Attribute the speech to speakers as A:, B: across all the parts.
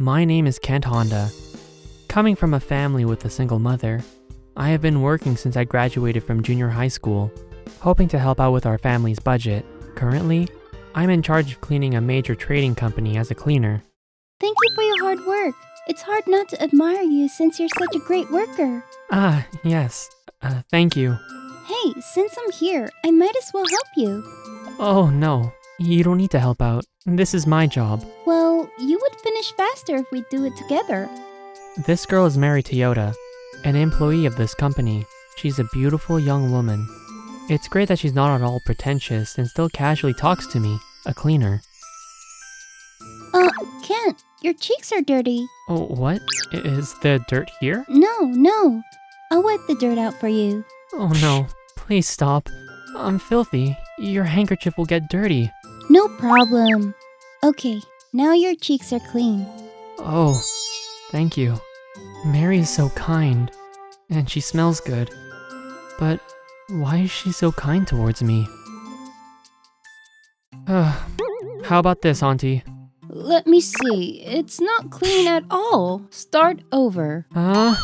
A: My name is Kent Honda. Coming from a family with a single mother, I have been working since I graduated from junior high school, hoping to help out with our family's budget. Currently, I'm in charge of cleaning a major trading company as a cleaner.
B: Thank you for your hard work. It's hard not to admire you since you're such a great worker.
A: Ah, yes. Uh, thank you.
B: Hey, since I'm here, I might as well help you.
A: Oh, no. You don't need to help out. This is my job.
B: Well, you would finish faster if we do it together.
A: This girl is married to Yoda, an employee of this company. She's a beautiful young woman. It's great that she's not at all pretentious and still casually talks to me, a cleaner.
B: Uh, Kent, your cheeks are dirty.
A: Oh, what? Is the dirt here?
B: No, no. I'll wipe the dirt out for you.
A: Oh no, please stop. I'm filthy. Your handkerchief will get dirty.
B: No problem. Okay, now your cheeks are clean.
A: Oh, thank you. Mary is so kind, and she smells good. But why is she so kind towards me? Uh, how about this, Auntie?
B: Let me see. It's not clean at all. Start over.
A: Uh,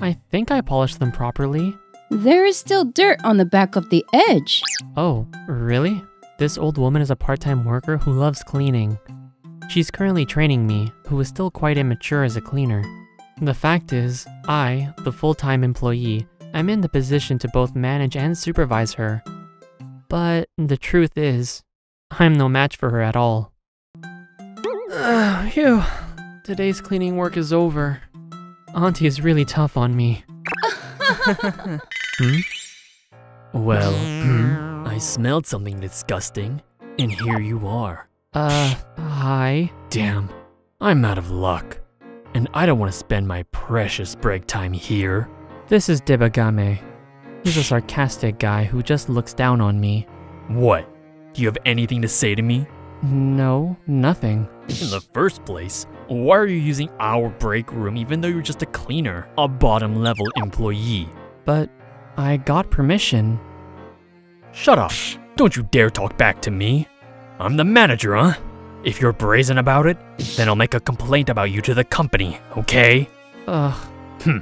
A: I think I polished them properly.
B: There is still dirt on the back of the edge.
A: Oh, really? This old woman is a part time worker who loves cleaning. She's currently training me, who is still quite immature as a cleaner. The fact is, I, the full time employee, am in the position to both manage and supervise her. But the truth is, I'm no match for her at all. Uh. Today's cleaning work is over. Auntie is really tough on me. hmm?
C: Well, hmm, I smelled something disgusting, and here you are.
A: Uh, hi.
C: Damn, I'm out of luck. And I don't want to spend my precious break time here.
A: This is Debagame. He's a sarcastic guy who just looks down on me.
C: What? Do you have anything to say to me?
A: No, nothing.
C: In the first place, why are you using our break room even though you're just a cleaner, a bottom level employee?
A: But I got permission.
C: Shut up! Don't you dare talk back to me! I'm the manager, huh? If you're brazen about it, then I'll make a complaint about you to the company, okay?
A: Ugh,
C: Hmm.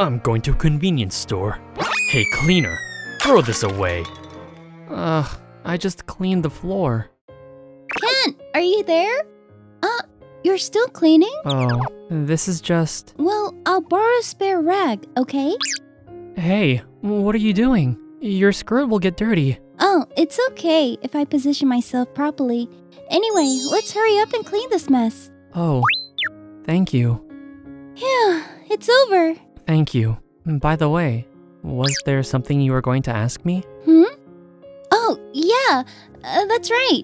C: I'm going to a convenience store. Hey, cleaner, throw this away.
A: ugh, I just cleaned the floor.
B: Kent, are you there? Uh, you're still cleaning?
A: Oh, this is just.
B: Well, I'll borrow a spare rag, okay?
A: Hey, what are you doing? Your skirt will get dirty.
B: Oh, it's okay if I position myself properly. Anyway, let's hurry up and clean this mess.
A: Oh, thank you.
B: Yeah, it's over.
A: Thank you. By the way, was there something you were going to ask me?
B: Hmm? Oh, yeah, uh, that's right.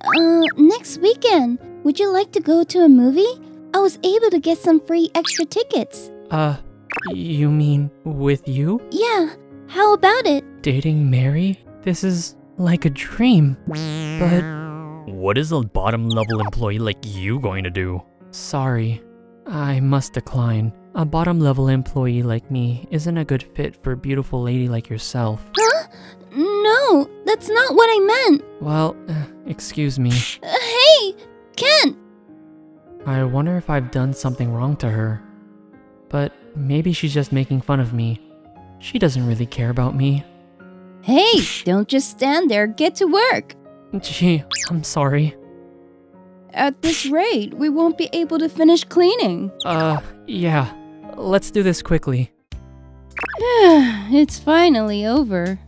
B: Uh, next weekend, would you like to go to a movie? I was able to get some free extra tickets.
A: Uh, you mean with you?
B: Yeah, how about it?
A: Dating Mary? This is like a dream. But
C: What is a bottom level employee like you going to do?
A: sorry, I must decline. A bottom level employee like me isn't a good fit for a beautiful lady like yourself.
B: Huh? No, that's not what I meant.
A: Well, uh, excuse me.
B: Uh, hey, Kent!
A: I wonder if I've done something wrong to her. But maybe she's just making fun of me. She doesn't really care about me.
B: Hey, don't just stand there, get to work.
A: Gee, I'm sorry.
B: At this rate, we won't be able to finish cleaning.
A: Uh, yeah. Let's do this quickly.
B: it's finally over.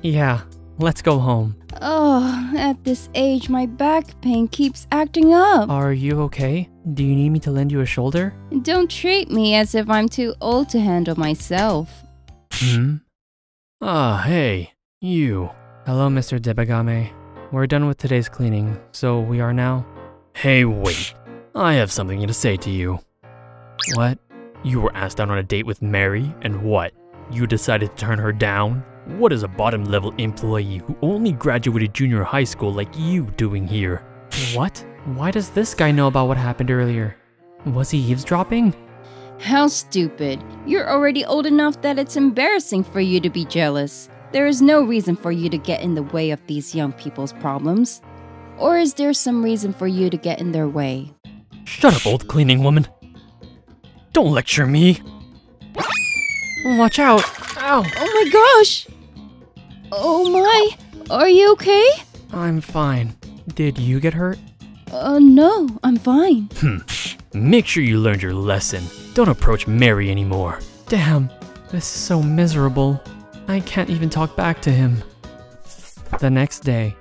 A: Yeah, let's go home.
B: Oh, at this age, my back pain keeps acting up.
A: Are you okay? Do you need me to lend you a shoulder?
B: Don't treat me as if I'm too old to handle myself.
C: Hmm? Ah, hey, you.
A: Hello, Mr. Debagame. We're done with today's cleaning, so we are now.
C: Hey, wait. I have something to say to you.
A: What?
C: You were asked out on a date with Mary, and what? You decided to turn her down? What is a bottom level employee who only graduated junior high school like you doing here?
A: What? Why does this guy know about what happened earlier? Was he eavesdropping?
B: How stupid. You're already old enough that it's embarrassing for you to be jealous. There is no reason for you to get in the way of these young people's problems. Or is there some reason for you to get in their way?
C: Shut up, old cleaning woman. Don't lecture me.
A: Watch out! Ow!
B: Oh my gosh! Oh my, are you okay?
A: I'm fine. Did you get hurt?
B: Uh, no, I'm fine. Hmm.
C: Make sure you learned your lesson. Don't approach Mary anymore.
A: Damn, this is so miserable. I can't even talk back to him. The next day,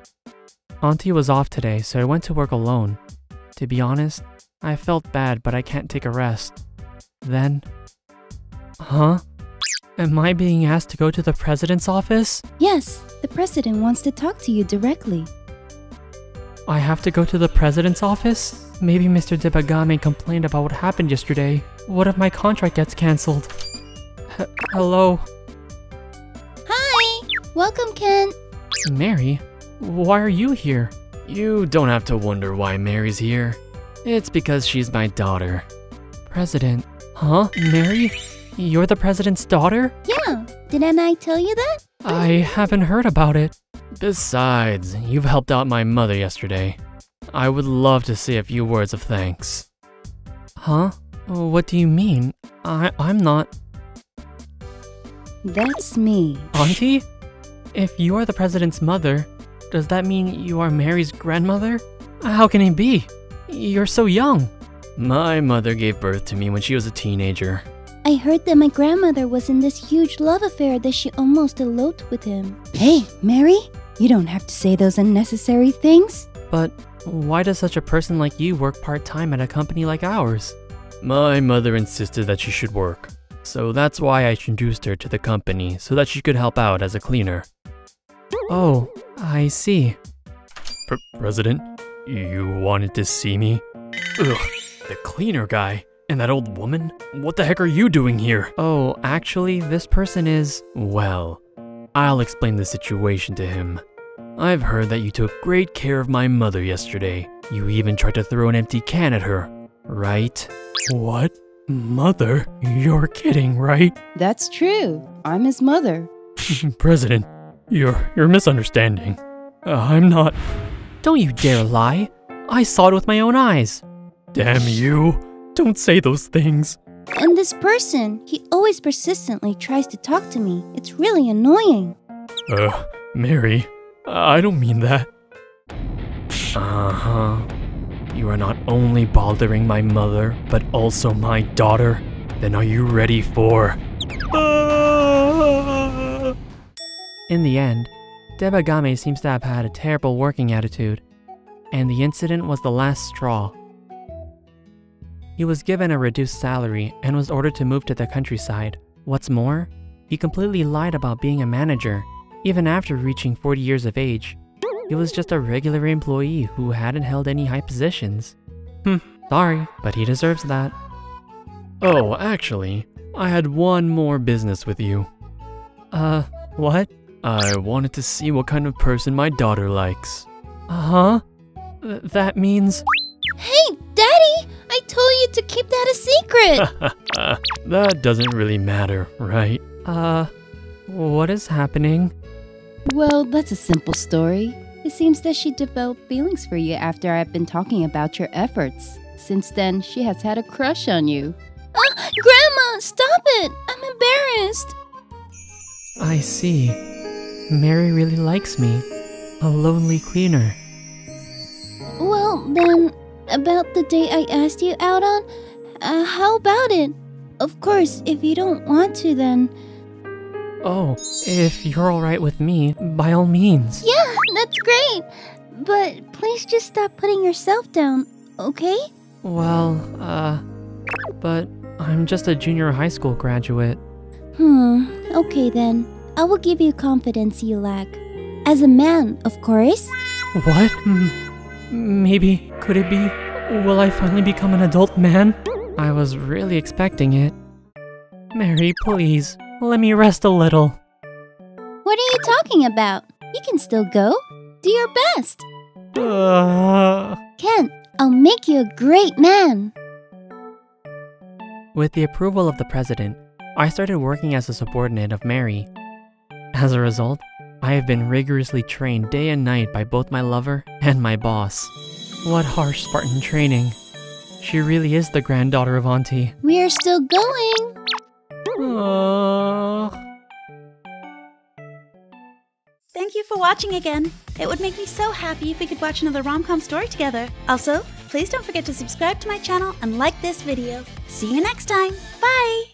A: Auntie was off today, so I went to work alone. To be honest, I felt bad, but I can't take a rest. Then. Huh? Am I being asked to go to the president's office?
B: Yes, the president wants to talk to you directly.
A: I have to go to the president's office? Maybe Mr. Debagame complained about what happened yesterday. What if my contract gets cancelled? H- hello?
B: Hi! Welcome, Ken.
A: Mary? Why are you here?
C: You don't have to wonder why Mary's here. It's because she's my daughter.
A: President? Huh? Mary? You're the president's daughter?
B: Yeah, didn't I tell you that?
A: I haven't heard about it.
C: Besides, you've helped out my mother yesterday. I would love to say a few words of thanks.
A: Huh? What do you mean? I I'm not
B: That's me.
A: Auntie? If you are the president's mother, does that mean you are Mary's grandmother? How can it be? You're so young.
C: My mother gave birth to me when she was a teenager.
B: I heard that my grandmother was in this huge love affair that she almost eloped with him. Hey, Mary, you don't have to say those unnecessary things.
A: But why does such a person like you work part-time at a company like ours?
C: My mother insisted that she should work. So that's why I introduced her to the company so that she could help out as a cleaner.
A: Oh, I see.
C: Pr- President, you wanted to see me? Ugh, the cleaner guy and that old woman? What the heck are you doing here?
A: Oh, actually, this person is
C: Well, I'll explain the situation to him. I've heard that you took great care of my mother yesterday. You even tried to throw an empty can at her, right?
A: What? Mother? You're kidding, right?
B: That's true. I'm his mother.
C: President, you're you're misunderstanding. Uh, I'm not.
A: Don't you dare lie. I saw it with my own eyes.
C: Damn you! Don't say those things.
B: And this person, he always persistently tries to talk to me. It's really annoying.
C: Uh, Mary, I don't mean that. Uh huh. You are not only bothering my mother, but also my daughter. Then are you ready for.
A: In the end, Debagame seems to have had a terrible working attitude, and the incident was the last straw. He was given a reduced salary and was ordered to move to the countryside. What's more, he completely lied about being a manager. Even after reaching 40 years of age, he was just a regular employee who hadn't held any high positions. Hmm, sorry, but he deserves that.
C: Oh, actually, I had one more business with you.
A: Uh, what?
C: I wanted to see what kind of person my daughter likes.
A: Uh huh? Th- that means.
B: Hey, Daddy! I told you to keep that a secret!
C: that doesn't really matter, right?
A: Uh, what is happening?
B: well, that's a simple story. It seems that she developed feelings for you after I've been talking about your efforts. Since then, she has had a crush on you. Ah, Grandma, stop it! I'm embarrassed.
A: I see. Mary really likes me. A lonely cleaner.
B: Well, then, about the date I asked you out on, uh, how about it? Of course, if you don't want to, then.
A: Oh, if you're alright with me, by all means.
B: Yeah, that's great! But please just stop putting yourself down, okay?
A: Well, uh, but I'm just a junior high school graduate.
B: Hmm, okay then. I will give you confidence you lack. As a man, of course.
A: What? Hmm, Maybe, could it be? Will I finally become an adult man? I was really expecting it. Mary, please, let me rest a little.
B: What are you talking about? You can still go. Do your best.
A: Uh,
B: Ken, I'll make you a great man.
A: With the approval of the president, I started working as a subordinate of Mary. As a result, I have been rigorously trained day and night by both my lover and my boss. What harsh Spartan training. She really is the granddaughter of Auntie.
B: We are still going.
C: Uh...
D: Thank you for watching again. It would make me so happy if we could watch another rom-com story together. Also, please don't forget to subscribe to my channel and like this video. See you next time. Bye!